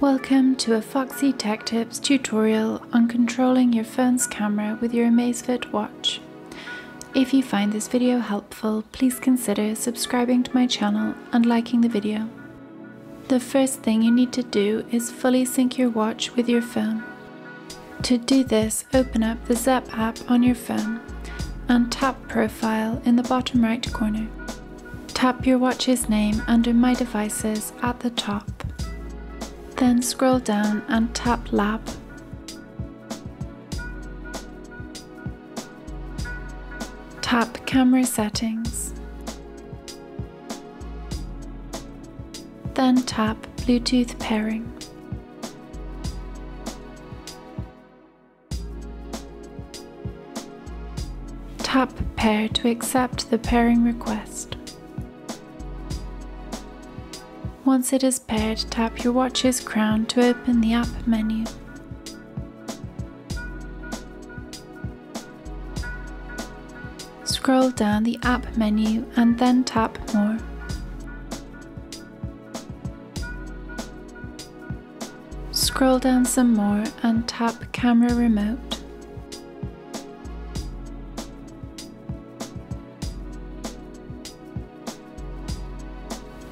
Welcome to a Foxy Tech Tips tutorial on controlling your phone's camera with your Amazfit watch. If you find this video helpful, please consider subscribing to my channel and liking the video. The first thing you need to do is fully sync your watch with your phone. To do this, open up the Zepp app on your phone and tap Profile in the bottom right corner. Tap your watch's name under My Devices at the top. Then scroll down and tap Lab. Tap Camera Settings. Then tap Bluetooth Pairing. Tap Pair to accept the pairing request. Once it is paired, tap your watch's crown to open the app menu. Scroll down the app menu and then tap More. Scroll down some more and tap Camera Remote.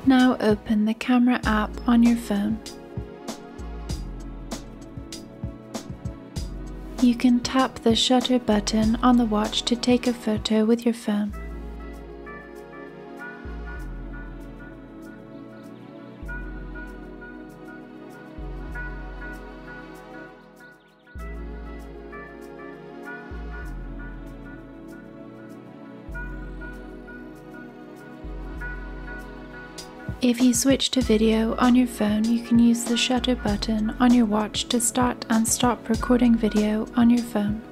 Now open the camera app on your phone. You can tap the shutter button on the watch to take a photo with your phone. If you switch to video on your phone, you can use the shutter button on your watch to start and stop recording video on your phone.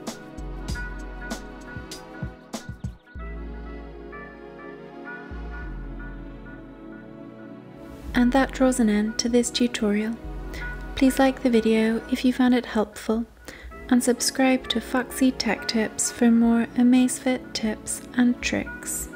And that draws an end to this tutorial. Please like the video if you found it helpful and subscribe to Foxy Tech Tips for more Amazfit tips and tricks.